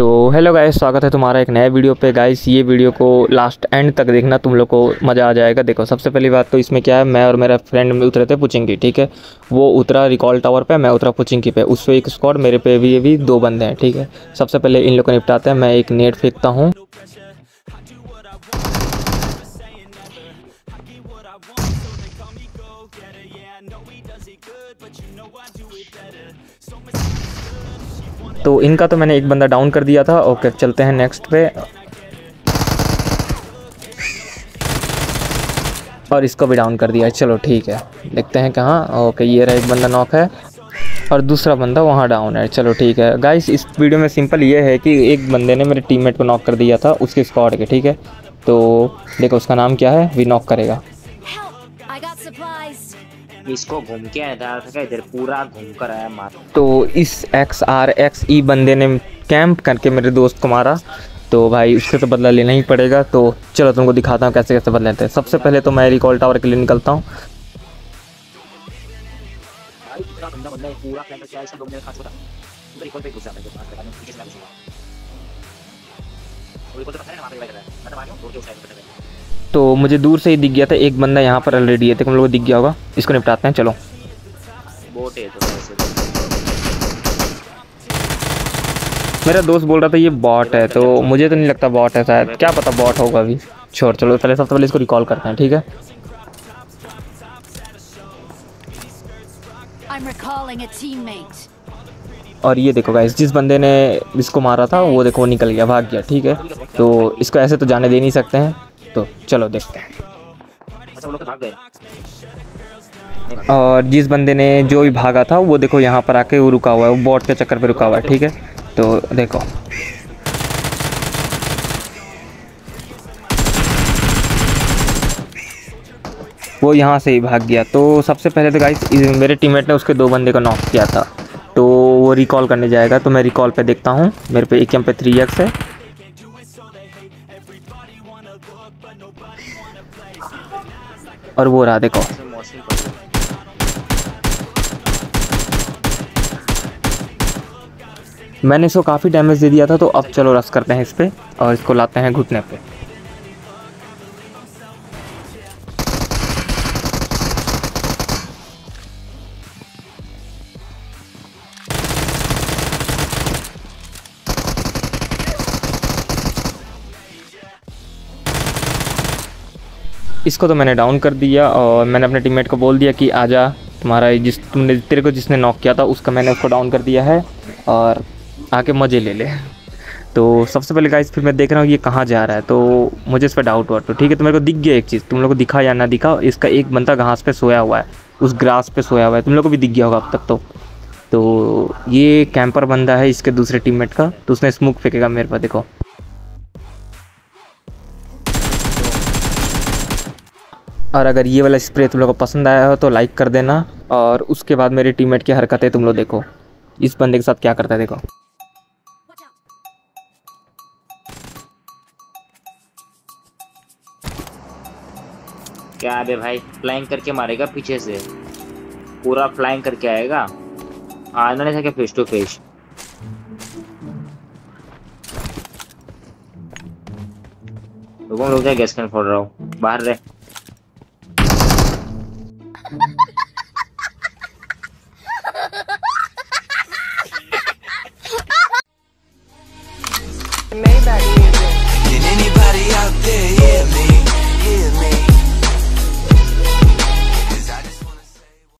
तो hello guys स्वागत है तुम्हारा एक नए वीडियो पे। गाइस ये वीडियो को लास्ट एंड तक देखना, तुम लोग को मज़ा आ जाएगा। देखो, सबसे पहली बात तो इसमें क्या है, मैं और मेरा फ्रेंड में उतरे थे पुचिंगी, ठीक है? वो उतरा रिकॉल टावर पे, मैं उतरा पुचिंगी पे। उस पे एक स्क्वाड मेरे पे भी भी दो बंदे हैं, ठीक है? सबसे पहले इन लोग को निपटाते हैं, मैं एक नेट फेंकता हूँ। तो इनका तो मैंने एक बंदा डाउन कर दिया था। ओके, चलते हैं नेक्स्ट पे। और इसको भी डाउन कर दिया। चलो, ठीक है। देखते हैं कहाँ। ओके, ये रहा एक बंदा नॉक है। और दूसरा बंदा वहाँ डाउन है। चलो, ठीक है। गाइस इस वीडियो में सिंपल ये है कि एक बंदे ने मेरे टीममेट को नॉक कर दिया था, उसके स्क्वाड के, ठीक है? तो देखो उसका नाम क्या है। वी नॉक करेगा। इसको घूम के आया था इधर पूरा घूम कर आया मार। तो इस एक्स आर एक्स ई बंदे ने कैंप करके मेरे दोस्त को मारा। तो भाई उससे तो बदला लेना ही पड़ेगा। तो चलो तुमको दिखाता हूँ कैसे कैसे बदले लेते हैं। सबसे पहले तो मैं रिकॉल टावर के लिए निकलता हूँ। है पूरा लगा तो लगा तो तो मुझे दूर से ही दिख गया था एक बंदा यहाँ पर ऑलरेडी है तुम लोगों को दिख गया होगा इसको निपटाते हैं चलो। बोट है तो। मेरा दोस्त बोल रहा था ये बॉट है तो मुझे तो नहीं लगता बॉट है शायद क्या पता बॉट होगा अभी। छोड़ चलो पहले सबसे पहले इसको रिकॉल करते हैं ठीक है. और ये देखो गाइस जिस बंदे ने इसको मारा था वो देखो निकल गया भाग गया ठीक है? तो इसको ऐसे तो जाने दे नहीं सकते हैं। तो चलो देखते हैं। अच्छा तो और जिस बंदे ने जो भी भागा था वो देखो यहाँ पर आके वो रुका हुआ है वो बॉट के चक्कर पे रुका हुआ है ठीक है? तो देखो। वो यहाँ से ही भाग गया। तो सबसे पहले तो गाइस मेरे टीममेट ने उसके दो बंदे को नॉक किया था। तो वो रिकॉल करने जाएगा तो मैं रिकॉल पे देखता हूँ। मेरे पे एक एम पे थ्री एक्स है। और वो रहा देखो मैंने इसको काफ़ी डैमेज दे दिया था तो अब चलो रस करते हैं इस पर और इसको लाते हैं घुटने पे। इसको तो मैंने डाउन कर दिया और मैंने अपने टीममेट को बोल दिया कि आजा, तुम्हारा जिस, तुमने, तेरे को जिसने नॉक किया था, उसका मैंने उसको डाउन कर दिया है और आके मज़े ले ले। तो सबसे पहले गाइस फिर मैं देख रहा हूँ ये कहाँ जा रहा है तो मुझे इस पर डाउट हुआ। तो ठीक है तो मेरे को दिख गया एक चीज़, तुम लोग को दिखा या ना दिखा, इसका एक बंदा घास पे सोया हुआ है, उस ग्रास पे सोया हुआ है, तुम लोग को भी दिख गया होगा अब तक तो। तो ये कैंपर बंदा है इसके दूसरे टीममेट का तो उसने स्मोक फेंकेगा मेरे पास देखो। और अगर ये वाला स्प्रे तुम लोग को पसंद आया हो तो लाइक कर देना और उसके बाद मेरे टीममेट की हरकतें तुम लोग देखो। इस बंदे के साथ क्या करता है देखो। क्या भाई फ्लाइंग करके मारेगा पीछे से? पूरा फ्लाइंग करके आएगा? आना नहीं सके फेस टू फेस रुक जा गैस कैन फोड़ रहा हूँ। बाहर रहे।